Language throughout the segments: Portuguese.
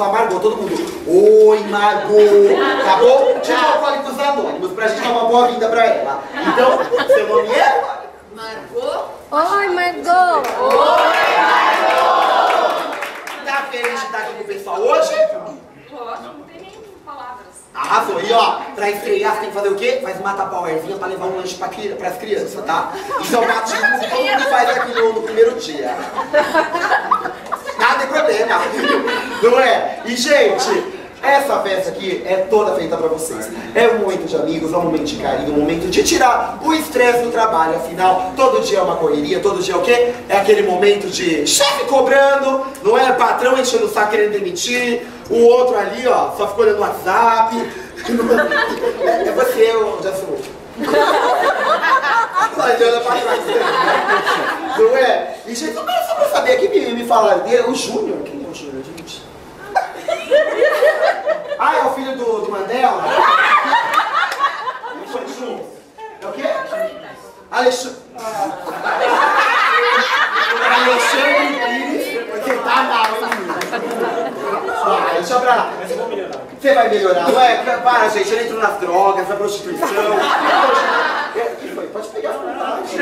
só Margot, todo mundo. Oi, Margot, tá bom? Tipo Alcoólicos Anônimos, pra gente dar uma boa vinda pra ela. Então, seu nome é? Margot? Oi, Margot! Tá feliz de estar aqui com o pessoal hoje? Lógico, não tem nem palavras. Arrasou. E ó, pra estrear você tem que fazer o quê? Faz mata powerzinha pra levar um lanche pra, cri- pras crianças, tá? Isso é um gatinho que todo mundo faz aqui no, no primeiro dia. Nada de problema. Não é? E, gente, essa festa aqui é toda feita pra vocês. É um momento de amigos, é um momento de carinho, um momento de tirar o estresse do trabalho. Afinal, todo dia é uma correria, todo dia é o quê? É aquele momento de chefe cobrando, não é? Patrão enchendo o saco querendo demitir, o outro ali, ó, só ficou olhando no WhatsApp. É, é você, ô Jassu. Olhando pra trás. Não é? E, gente, só pra, só pra saber aqui, me, me dele, o Júnior. Quem é o Júnior, gente? Filho do, do Mandela? É o quê? Alexandre. Alexandre Pires. Você tá mal, hein, deixa pra lá. Você vai melhorar, não é? Para, gente, ele entrou nas drogas, na prostituição. O que foi? Pode pegar vontade.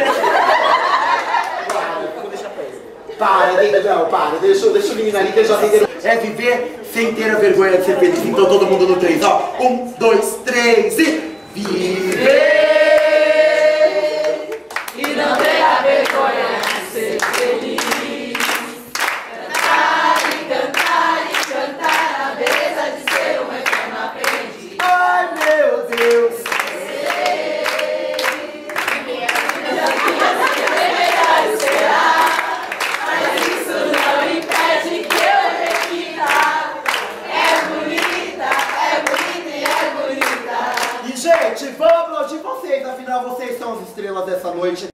Para, não, para, deixa, deixa o menino ali que ele já tem É viver sem ter a vergonha de ser feliz. Então todo mundo no três, ó. Um, dois, três e. Viver! E não tem a vergonha de ser feliz. Cantar e cantar e cantar a beleza de ser um eterno aprendiz. Ai meu Deus! Isso não impede que eu repita. É bonita, é bonita e é bonita. E gente, vamos aplaudir vocês, afinal vocês são as estrelas dessa noite.